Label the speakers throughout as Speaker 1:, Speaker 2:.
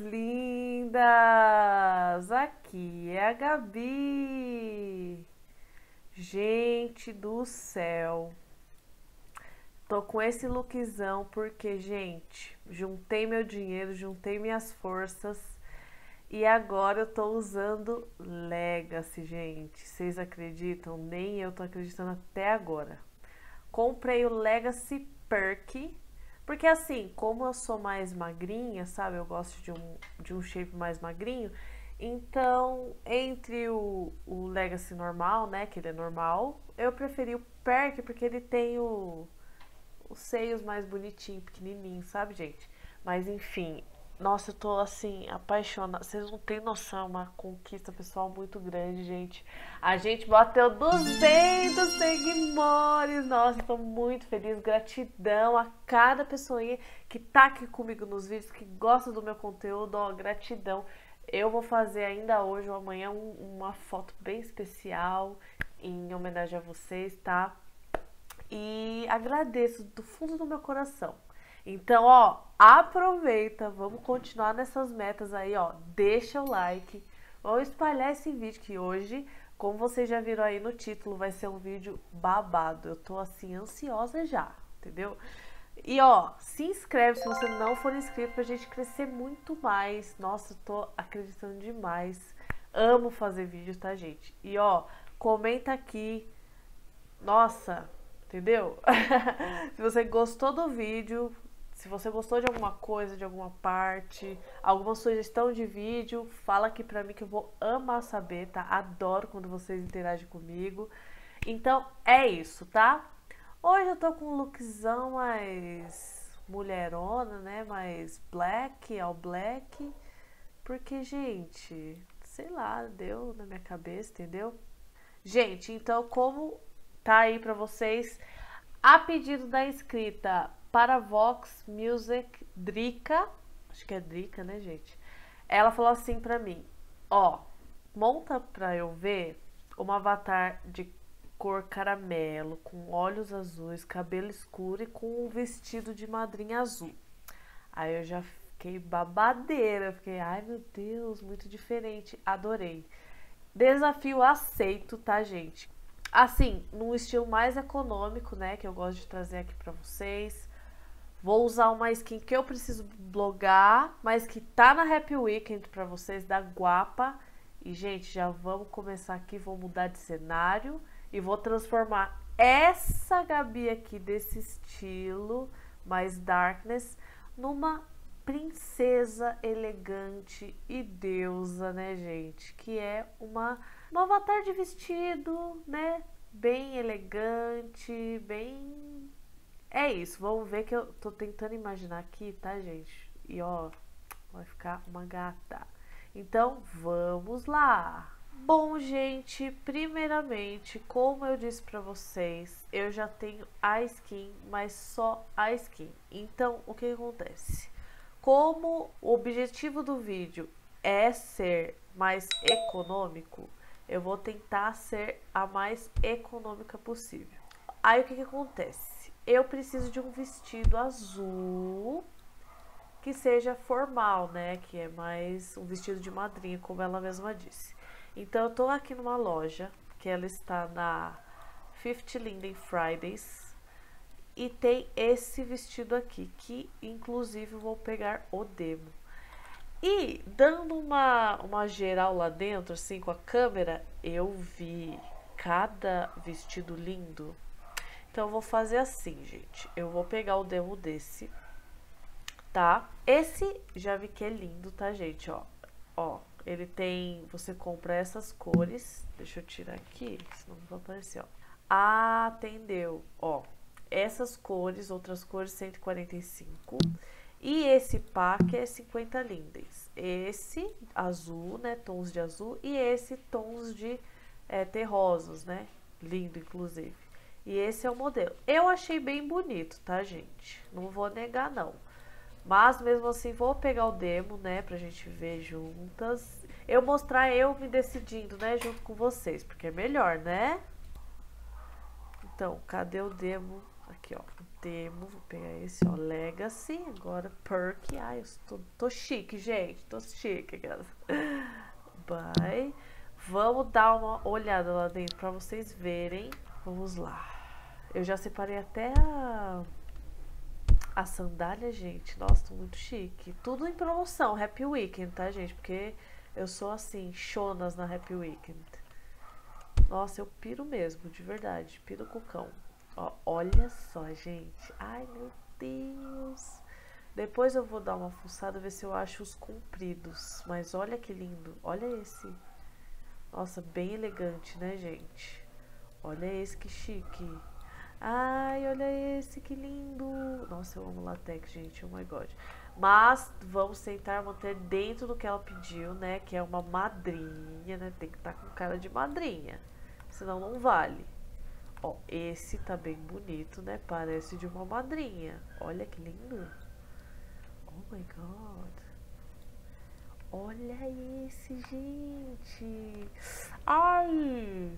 Speaker 1: lindas! Aqui é a Gabi. Gente do céu. Tô com esse lookzão porque, gente, juntei meu dinheiro, juntei minhas forças e agora eu tô usando Legacy, gente. Vocês acreditam? Nem eu tô acreditando até agora. Comprei o Legacy Perk porque assim, como eu sou mais magrinha, sabe? Eu gosto de um, de um shape mais magrinho. Então, entre o, o Legacy normal, né? Que ele é normal, eu preferi o Perk porque ele tem o, os seios mais bonitinhos, pequenininhos, sabe, gente? Mas enfim, nossa, eu tô assim, apaixonada. Vocês não têm noção, uma conquista pessoal muito grande, gente. A gente bateu 200 seguidores. Nossa, tô muito feliz. Gratidão a cada pessoa que tá aqui comigo nos vídeos, que gosta do meu conteúdo. Ó, gratidão. Eu vou fazer ainda hoje ou amanhã um, uma foto bem especial em homenagem a vocês, tá? E agradeço do fundo do meu coração. Então, ó, aproveita, vamos continuar nessas metas aí, ó. Deixa o like, vamos espalhar esse vídeo que hoje, como vocês já viram aí no título, vai ser um vídeo babado. Eu tô assim ansiosa já, entendeu? E ó, se inscreve se você não for inscrito pra gente crescer muito mais. Nossa, tô acreditando demais. Amo fazer vídeo, tá, gente? E ó, comenta aqui. Nossa, entendeu? se você gostou do vídeo, se você gostou de alguma coisa, de alguma parte, alguma sugestão de vídeo, fala aqui pra mim que eu vou amar saber, tá? Adoro quando vocês interagem comigo. Então é isso, tá? Hoje eu tô com um lookzão mais mulherona, né? Mais black, all black. Porque, gente, sei lá, deu na minha cabeça, entendeu? Gente, então como tá aí pra vocês, a pedido da inscrita para Vox Music Drica, acho que é Drica, né, gente? Ela falou assim para mim: "Ó, monta para eu ver um avatar de cor caramelo, com olhos azuis, cabelo escuro e com um vestido de madrinha azul". Aí eu já fiquei babadeira, fiquei, ai meu Deus, muito diferente, adorei. Desafio aceito, tá, gente? Assim, num estilo mais econômico, né, que eu gosto de trazer aqui para vocês. Vou usar uma skin que eu preciso blogar, mas que tá na Happy Weekend para vocês da Guapa. E, gente, já vamos começar aqui, vou mudar de cenário e vou transformar essa Gabi aqui desse estilo, mais darkness, numa princesa elegante e deusa, né, gente? Que é uma, uma avatar de vestido, né? Bem elegante, bem é isso, vamos ver que eu tô tentando imaginar aqui, tá, gente? E ó, vai ficar uma gata. Então, vamos lá! Bom, gente, primeiramente, como eu disse para vocês, eu já tenho a skin, mas só a skin. Então, o que acontece? Como o objetivo do vídeo é ser mais econômico, eu vou tentar ser a mais econômica possível. Aí, o que, que acontece? Eu preciso de um vestido azul que seja formal, né? Que é mais um vestido de madrinha, como ela mesma disse. Então, eu tô aqui numa loja que ela está na 50 Linden Fridays e tem esse vestido aqui, que inclusive vou pegar o demo. E dando uma, uma geral lá dentro, assim, com a câmera, eu vi cada vestido lindo então, eu vou fazer assim, gente. Eu vou pegar o demo desse, tá? Esse, já vi que é lindo, tá, gente? Ó, ó, ele tem... Você compra essas cores. Deixa eu tirar aqui, senão não vai aparecer, ó. Atendeu, ó. Essas cores, outras cores, 145. E esse pack é 50 lindens. Esse azul, né? Tons de azul. E esse tons de é, terrosos, né? Lindo, inclusive. E esse é o modelo. Eu achei bem bonito, tá, gente? Não vou negar, não. Mas, mesmo assim, vou pegar o demo, né, pra gente ver juntas. Eu mostrar eu me decidindo, né, junto com vocês, porque é melhor, né? Então, cadê o demo? Aqui, ó. demo, vou pegar esse, ó, Legacy, agora Perk. Ai, eu tô, tô chique, gente, tô chique. Bye. Vamos dar uma olhada lá dentro pra vocês verem. Vamos lá. Eu já separei até a, a sandália, gente. Nossa, tô muito chique. Tudo em promoção, Happy Weekend, tá, gente? Porque eu sou assim, chonas na Happy Weekend. Nossa, eu piro mesmo, de verdade. Piro com cão. Ó, olha só, gente. Ai, meu Deus. Depois eu vou dar uma fuçada, ver se eu acho os compridos. Mas olha que lindo. Olha esse. Nossa, bem elegante, né, gente? Olha esse que chique. Ai, olha esse que lindo. Nossa, eu amo latex, gente. Oh my god. Mas vamos tentar manter dentro do que ela pediu, né? Que é uma madrinha, né? Tem que estar tá com cara de madrinha. Senão não vale. Ó, esse tá bem bonito, né? Parece de uma madrinha. Olha que lindo. Oh my god. Olha esse, gente. Ai!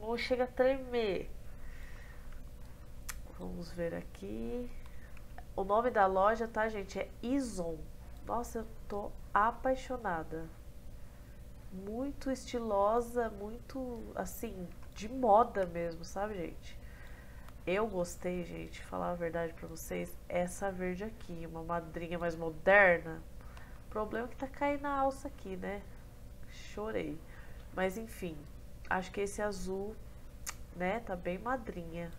Speaker 1: Não chega a tremer. Vamos ver aqui. O nome da loja, tá, gente? É Ison. Nossa, eu tô apaixonada. Muito estilosa, muito, assim, de moda mesmo, sabe, gente? Eu gostei, gente, falar a verdade pra vocês, essa verde aqui, uma madrinha mais moderna. O problema é que tá caindo a alça aqui, né? Chorei. Mas enfim, acho que esse azul, né, tá bem madrinha.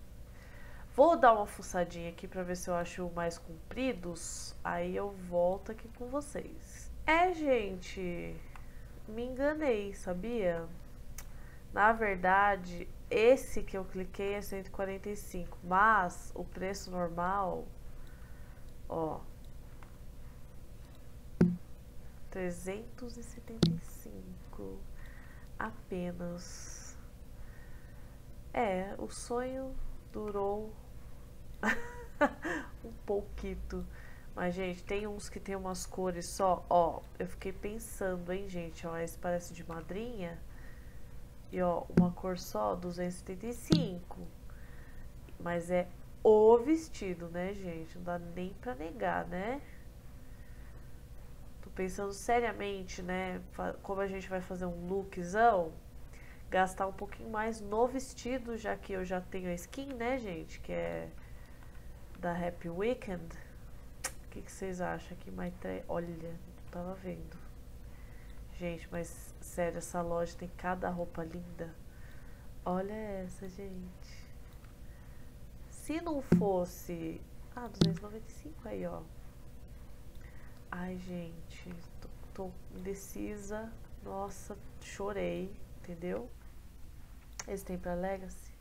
Speaker 1: Vou dar uma fuçadinha aqui pra ver se eu acho mais compridos, aí eu volto aqui com vocês. É, gente, me enganei, sabia? Na verdade, esse que eu cliquei é 145, mas o preço normal, ó, 375 apenas. É, o sonho durou um pouquito. Mas, gente, tem uns que tem umas cores só. Ó, eu fiquei pensando, hein, gente. Ó, esse parece de madrinha. E ó, uma cor só, 275. Mas é o vestido, né, gente? Não dá nem pra negar, né? Tô pensando seriamente, né? Como a gente vai fazer um lookzão, gastar um pouquinho mais no vestido, já que eu já tenho a skin, né, gente? Que é da Happy Weekend. O que, que vocês acham aqui, Maitre? Olha, não tava vendo. Gente, mas sério, essa loja tem cada roupa linda. Olha essa, gente. Se não fosse... Ah, 295 aí, ó. Ai, gente, tô, tô indecisa. Nossa, chorei, entendeu? Esse tem pra Legacy.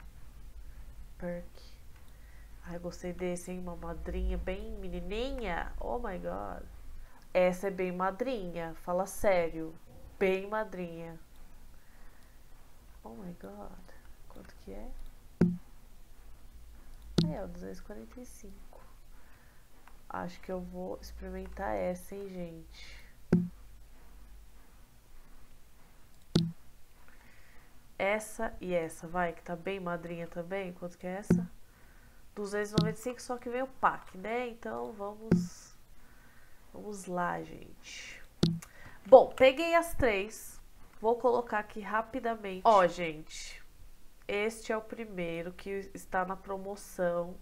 Speaker 1: Perk. Ai, gostei desse, hein? Uma madrinha bem menininha. Oh, my God. Essa é bem madrinha. Fala sério bem madrinha. Oh my god. Quanto que é? É, o 245. Acho que eu vou experimentar essa, hein, gente. Essa e essa, vai, que tá bem madrinha também. Quanto que é essa? 295, só que vem o pack, né? Então, vamos... Vamos lá, gente. Bom, peguei as três. Vou colocar aqui rapidamente. Ó, gente, este é o primeiro que está na promoção.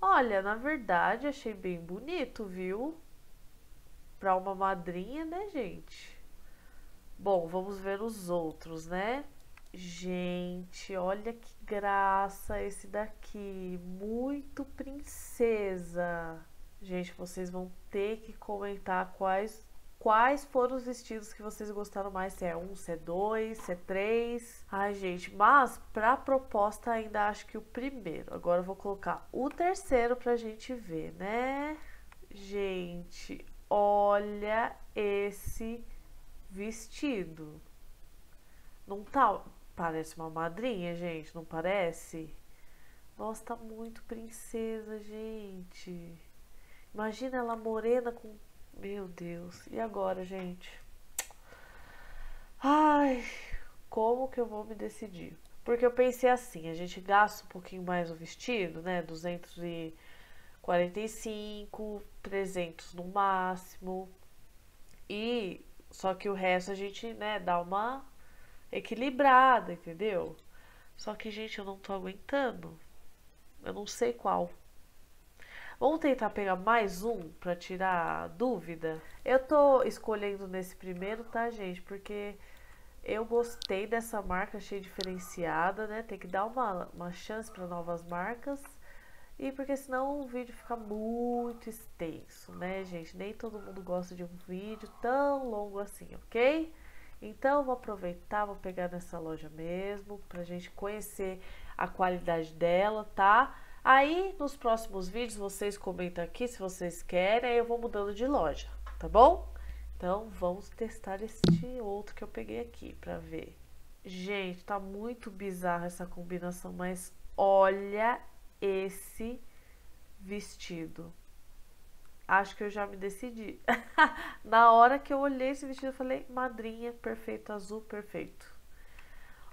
Speaker 1: Olha, na verdade, achei bem bonito, viu? Pra uma madrinha, né, gente? Bom, vamos ver os outros, né? Gente, olha que graça esse daqui. Muito princesa. Gente, vocês vão ter que comentar quais quais foram os vestidos que vocês gostaram mais, se é um, se é dois, se é três. Ai, gente, mas pra proposta ainda acho que o primeiro. Agora eu vou colocar o terceiro pra gente ver, né? Gente, olha esse vestido. Não tá... Parece uma madrinha, gente, não parece? Nossa, tá muito princesa, gente. Imagina ela morena com meu Deus. E agora, gente? Ai, como que eu vou me decidir? Porque eu pensei assim, a gente gasta um pouquinho mais o vestido, né? 200 e 45, 300 no máximo. E só que o resto a gente, né, dá uma equilibrada, entendeu? Só que, gente, eu não tô aguentando. Eu não sei qual. Vamos tentar pegar mais um para tirar dúvida? Eu tô escolhendo nesse primeiro, tá, gente? Porque eu gostei dessa marca, achei diferenciada, né? Tem que dar uma, uma chance para novas marcas. E porque senão o vídeo fica muito extenso, né, gente? Nem todo mundo gosta de um vídeo tão longo assim, ok? Então, vou aproveitar, vou pegar nessa loja mesmo, pra gente conhecer a qualidade dela, tá? Aí, nos próximos vídeos, vocês comentam aqui se vocês querem, aí eu vou mudando de loja, tá bom? Então, vamos testar este outro que eu peguei aqui pra ver. Gente, tá muito bizarra essa combinação, mas olha esse vestido. Acho que eu já me decidi. Na hora que eu olhei esse vestido, eu falei, madrinha, perfeito, azul, perfeito.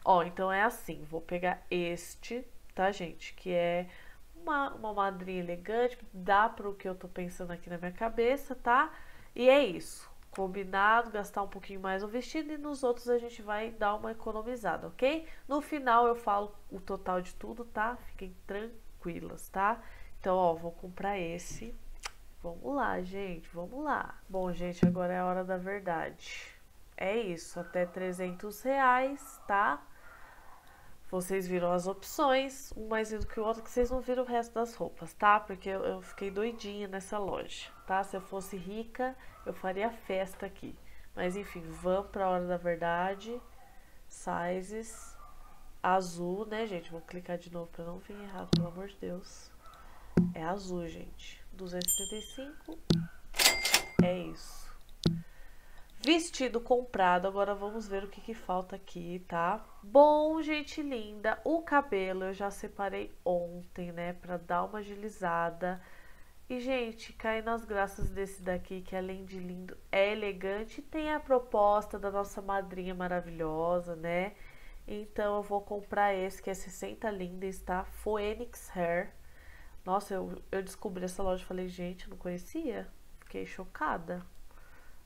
Speaker 1: Ó, então é assim, vou pegar este, tá, gente? Que é uma, uma madrinha elegante, dá pro que eu tô pensando aqui na minha cabeça, tá? E é isso. Combinado, gastar um pouquinho mais no vestido e nos outros a gente vai dar uma economizada, ok? No final eu falo o total de tudo, tá? Fiquem tranquilas, tá? Então, ó, vou comprar esse. Vamos lá, gente, vamos lá. Bom, gente, agora é a hora da verdade. É isso, até 300 reais, tá? Vocês viram as opções, um mais lindo que o outro, que vocês não viram o resto das roupas, tá? Porque eu, fiquei doidinha nessa loja, tá? Se eu fosse rica, eu faria festa aqui. Mas enfim, vamos pra hora da verdade. Sizes. Azul, né, gente? Vou clicar de novo pra não vir errado, pelo amor de Deus. É azul, gente. 235. É isso. Vestido comprado, agora vamos ver o que, que falta aqui, tá? Bom, gente linda, o cabelo eu já separei ontem, né, pra dar uma agilizada. E, gente, cai nas graças desse daqui, que além de lindo, é elegante. Tem a proposta da nossa madrinha maravilhosa, né? Então, eu vou comprar esse, que é 60 lindas, tá? Phoenix Hair. Nossa, eu, eu descobri essa loja e falei, gente, não conhecia. Fiquei chocada.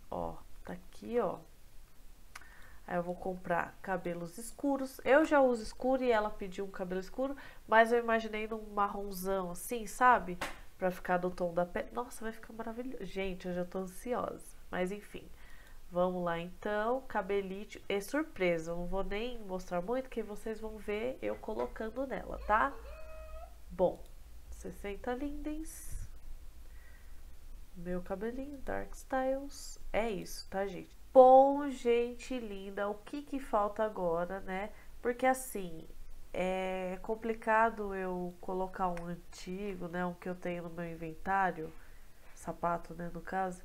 Speaker 1: Ó, Tá aqui, ó. Aí eu vou comprar cabelos escuros. Eu já uso escuro e ela pediu um cabelo escuro, mas eu imaginei num marronzão assim, sabe? Pra ficar do tom da pele. Nossa, vai ficar maravilhoso. Gente, eu já tô ansiosa. Mas enfim, vamos lá então. Cabelite e surpresa. Eu não vou nem mostrar muito, que vocês vão ver eu colocando nela, tá? Bom, 60 lindens meu cabelinho Dark Styles. É isso, tá, gente? Bom, gente linda, o que que falta agora, né? Porque assim, é complicado eu colocar um antigo, né? Um que eu tenho no meu inventário, sapato, né, no caso,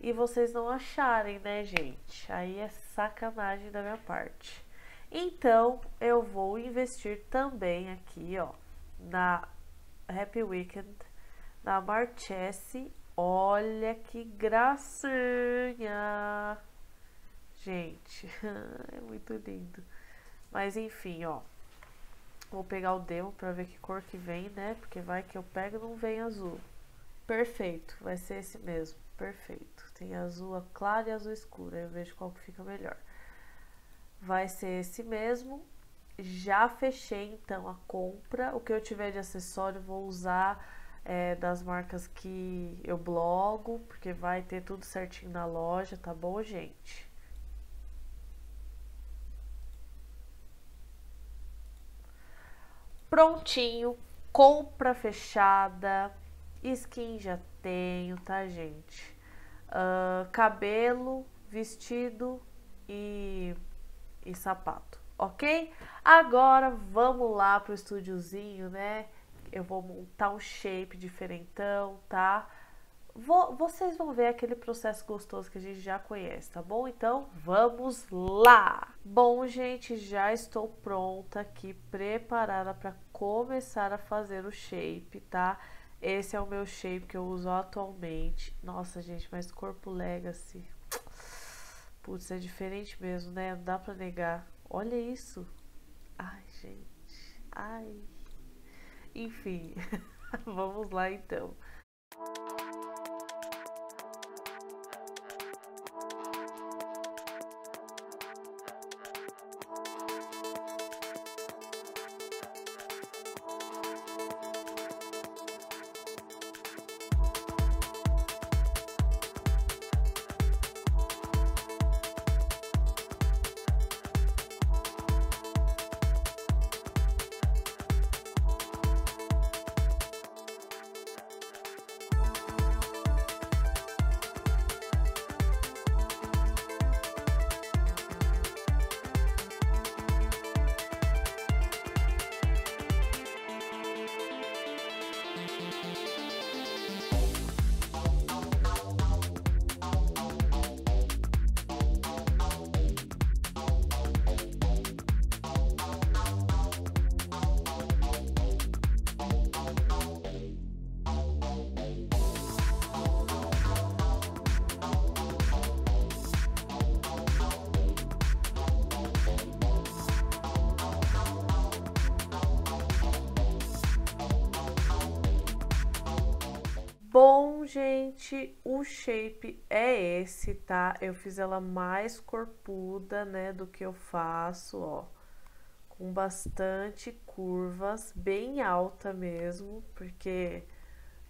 Speaker 1: e vocês não acharem, né, gente? Aí é sacanagem da minha parte. Então, eu vou investir também aqui, ó, na Happy Weekend, na Marchese Olha que gracinha! Gente, é muito lindo. Mas enfim, ó. Vou pegar o demo pra ver que cor que vem, né? Porque vai que eu pego e não vem azul. Perfeito, vai ser esse mesmo. Perfeito. Tem azul claro e azul escuro. Eu vejo qual que fica melhor. Vai ser esse mesmo. Já fechei então a compra. O que eu tiver de acessório vou usar é, das marcas que eu blogo, porque vai ter tudo certinho na loja, tá bom, gente? Prontinho, compra fechada, skin já tenho, tá, gente? Uh, cabelo, vestido e, e sapato, ok? Agora vamos lá pro estúdiozinho, né? eu vou montar um shape diferentão, tá? Vou, vocês vão ver aquele processo gostoso que a gente já conhece, tá bom? Então, vamos lá! Bom, gente, já estou pronta aqui, preparada para começar a fazer o shape, tá? Esse é o meu shape que eu uso atualmente. Nossa, gente, mas corpo legacy. Putz, é diferente mesmo, né? Não dá pra negar. Olha isso. Ai, gente. Ai. Enfim, vamos lá então. Bom, gente, o shape é esse, tá? Eu fiz ela mais corpuda, né, do que eu faço, ó. Com bastante curvas, bem alta mesmo, porque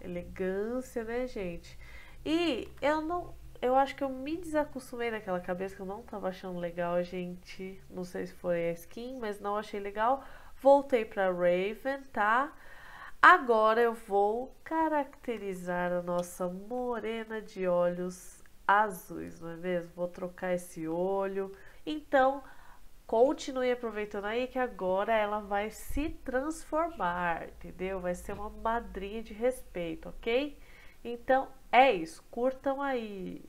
Speaker 1: elegância, né, gente? E eu não... Eu acho que eu me desacostumei naquela cabeça que eu não tava achando legal, gente. Não sei se foi a skin, mas não achei legal. Voltei pra Raven, tá? Agora eu vou caracterizar a nossa morena de olhos azuis, não é mesmo? Vou trocar esse olho. Então, continue aproveitando aí que agora ela vai se transformar, entendeu? Vai ser uma madrinha de respeito, ok? Então, é isso. Curtam aí.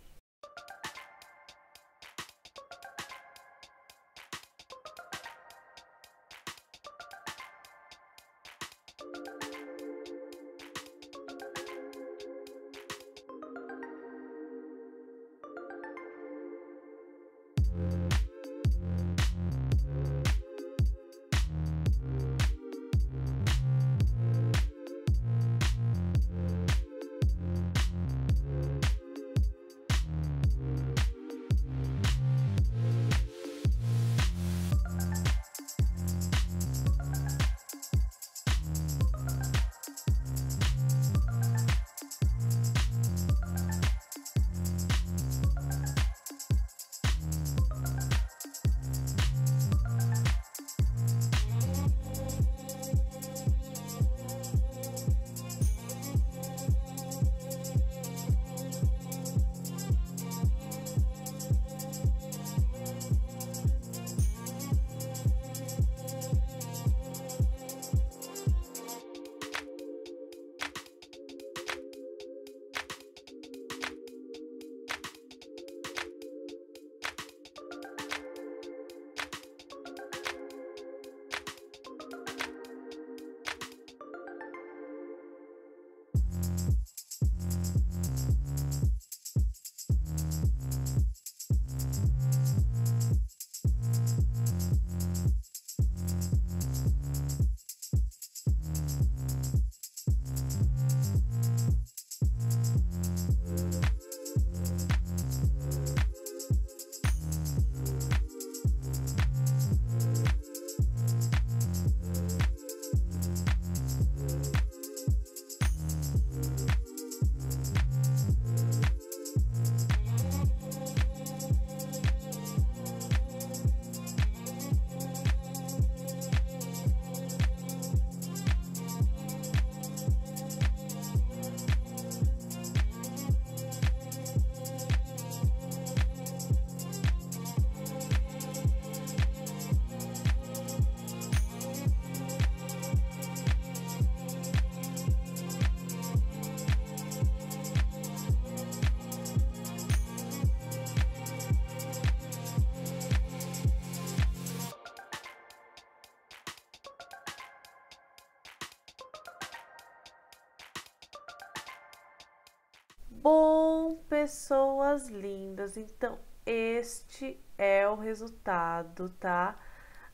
Speaker 1: Pessoas lindas, então este é o resultado, tá?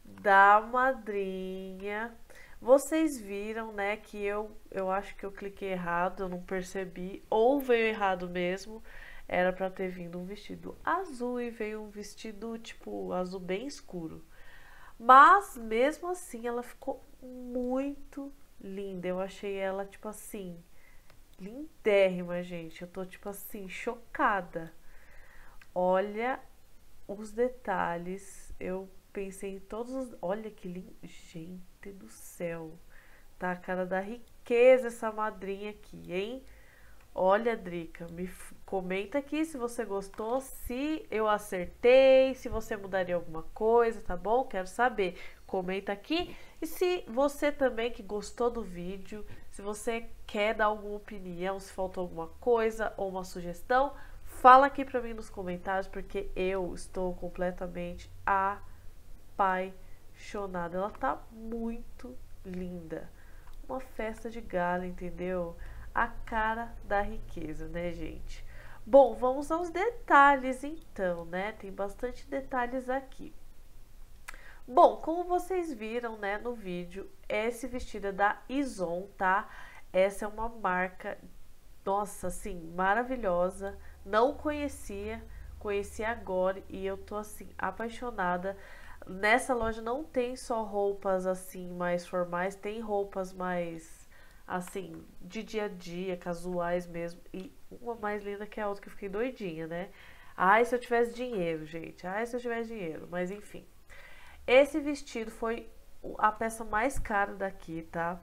Speaker 1: Da madrinha. Vocês viram, né, que eu, eu acho que eu cliquei errado, eu não percebi, ou veio errado mesmo. Era para ter vindo um vestido azul e veio um vestido tipo azul bem escuro. Mas mesmo assim ela ficou muito linda. Eu achei ela tipo assim, lindérrima, gente. Eu tô tipo assim, chocada. Olha os detalhes. Eu pensei em todos os. Olha que lindo. Gente do céu. Tá a cara da riqueza essa madrinha aqui, hein? Olha, Drica, me comenta aqui se você gostou, se eu acertei, se você mudaria alguma coisa, tá bom? Quero saber. Comenta aqui. E se você também que gostou do vídeo, se você quer dar alguma opinião, se faltou alguma coisa ou uma sugestão, fala aqui pra mim nos comentários, porque eu estou completamente apaixonada. Ela tá muito linda. Uma festa de gala, entendeu? A cara da riqueza, né, gente? Bom, vamos aos detalhes então, né? Tem bastante detalhes aqui. Bom, como vocês viram, né, no vídeo, esse vestido é da Ison, tá? Essa é uma marca, nossa, assim, maravilhosa. Não conhecia, conheci agora e eu tô, assim, apaixonada. Nessa loja não tem só roupas, assim, mais formais, tem roupas mais assim, de dia a dia, casuais mesmo. E uma mais linda que a outra, que eu fiquei doidinha, né? Ai, se eu tivesse dinheiro, gente. Ai, se eu tivesse dinheiro. Mas enfim. Esse vestido foi a peça mais cara daqui, tá?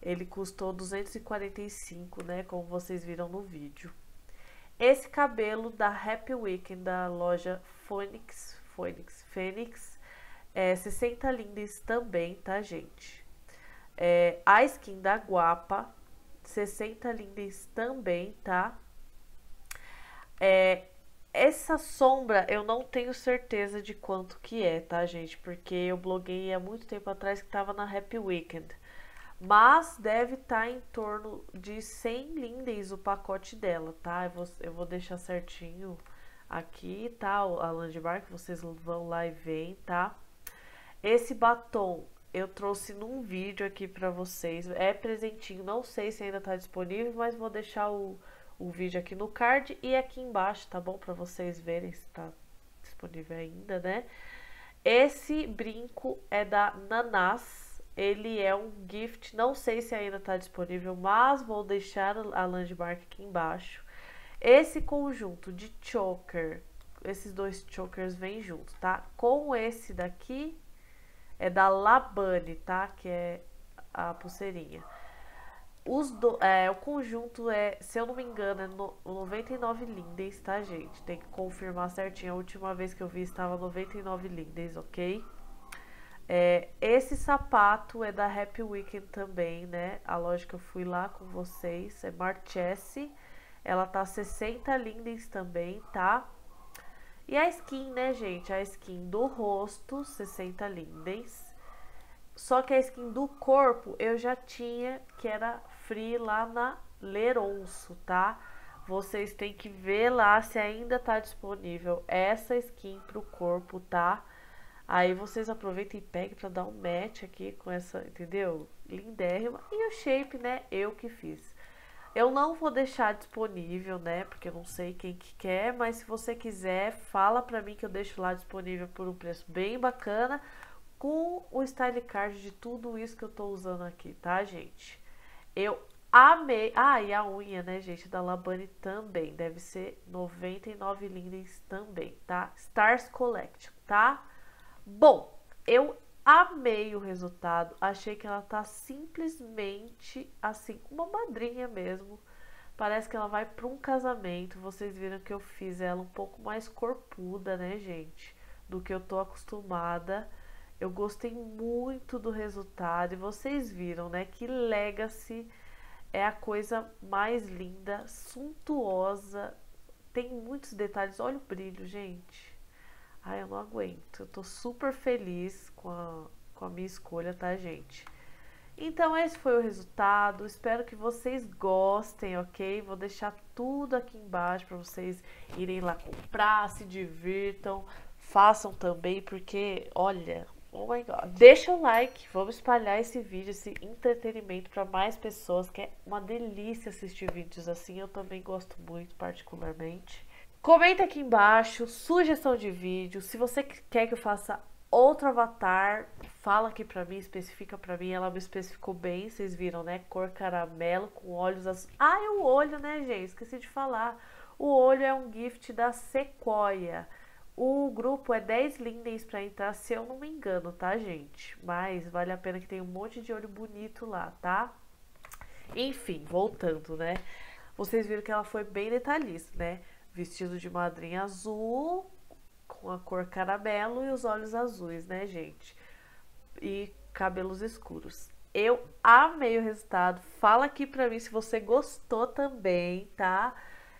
Speaker 1: Ele custou 245, né? Como vocês viram no vídeo. Esse cabelo da Happy Weekend, da loja Phoenix, Phoenix, Phoenix, é 60 lindes também, tá, gente? É, a skin da Guapa, 60 lindes também, tá? É, essa sombra eu não tenho certeza de quanto que é, tá, gente? Porque eu bloguei há muito tempo atrás que tava na Happy Weekend. Mas deve estar tá em torno de 100 lindes o pacote dela, tá? Eu vou, eu vou deixar certinho aqui, tá? A landmark, vocês vão lá e veem, tá? Esse batom eu trouxe num vídeo aqui pra vocês. É presentinho, não sei se ainda tá disponível, mas vou deixar o, o vídeo aqui no card e aqui embaixo, tá bom? Pra vocês verem se tá disponível ainda, né? Esse brinco é da Nanás. Ele é um gift, não sei se ainda tá disponível, mas vou deixar a landmark aqui embaixo. Esse conjunto de choker, esses dois chokers vêm junto, tá? Com esse daqui, é da Labane, tá? Que é a pulseirinha. Os do, é, o conjunto é, se eu não me engano, é no, 99 lindens, tá, gente? Tem que confirmar certinho. A última vez que eu vi estava 99 lindens, ok? É, esse sapato é da Happy Weekend também, né? A loja que eu fui lá com vocês é Marchese. Ela tá 60 lindens também, tá? E a skin, né, gente? A skin do rosto, 60 lindens. Só que a skin do corpo eu já tinha, que era free lá na Leronço, tá? Vocês têm que ver lá se ainda tá disponível essa skin pro corpo, tá? Aí vocês aproveitem e peguem pra dar um match aqui com essa, entendeu? Lindérrima. E o shape, né? Eu que fiz. Eu não vou deixar disponível, né? Porque eu não sei quem que quer, mas se você quiser, fala pra mim que eu deixo lá disponível por um preço bem bacana, com o style card de tudo isso que eu tô usando aqui, tá, gente? Eu amei. Ah, e a unha, né, gente, da Labane também. Deve ser 99 lindens também, tá? Stars Collection, tá? Bom, eu Amei o resultado. Achei que ela tá simplesmente assim, uma madrinha mesmo. Parece que ela vai para um casamento. Vocês viram que eu fiz ela um pouco mais corpuda, né, gente? Do que eu tô acostumada. Eu gostei muito do resultado. E vocês viram, né, que Legacy é a coisa mais linda, suntuosa. Tem muitos detalhes. Olha o brilho, gente. Ai, eu não aguento. Eu tô super feliz com a, com a minha escolha, tá, gente? Então, esse foi o resultado. Espero que vocês gostem, ok? Vou deixar tudo aqui embaixo para vocês irem lá comprar, se divirtam, façam também, porque, olha, Oh my god. Deixa o like, vamos espalhar esse vídeo, esse entretenimento para mais pessoas, que é uma delícia assistir vídeos assim. Eu também gosto muito, particularmente. Comenta aqui embaixo, sugestão de vídeo. Se você quer que eu faça outro avatar, fala aqui pra mim, especifica pra mim. Ela me especificou bem, vocês viram, né? Cor caramelo com olhos azuis. Ah, e o olho, né, gente? Esqueci de falar. O olho é um gift da Sequoia. O grupo é 10 lindens para entrar, se eu não me engano, tá, gente? Mas vale a pena que tem um monte de olho bonito lá, tá? Enfim, voltando, né? Vocês viram que ela foi bem detalhista, né? Vestido de madrinha azul, com a cor caramelo e os olhos azuis, né, gente? E cabelos escuros. Eu amei o resultado. Fala aqui pra mim se você gostou também, tá?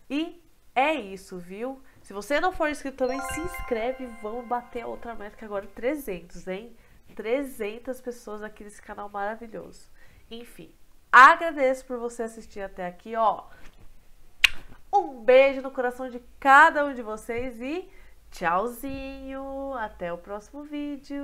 Speaker 1: E é isso, viu? Se você não for inscrito também, se inscreve. Vamos bater outra meta que agora 300, hein? 300 pessoas aqui nesse canal maravilhoso. Enfim, agradeço por você assistir até aqui, ó. Um beijo no coração de cada um de vocês e tchauzinho. Até o próximo vídeo.